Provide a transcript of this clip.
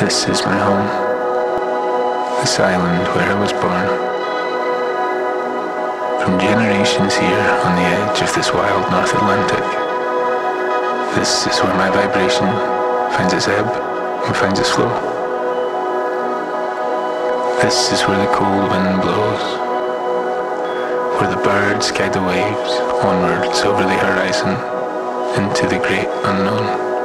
This is my home. This island where I was born. From generations here on the edge of this wild North Atlantic. This is where my vibration finds its ebb and finds its flow. This is where the cold wind blows. Where the birds guide the waves onwards over the horizon into the great unknown.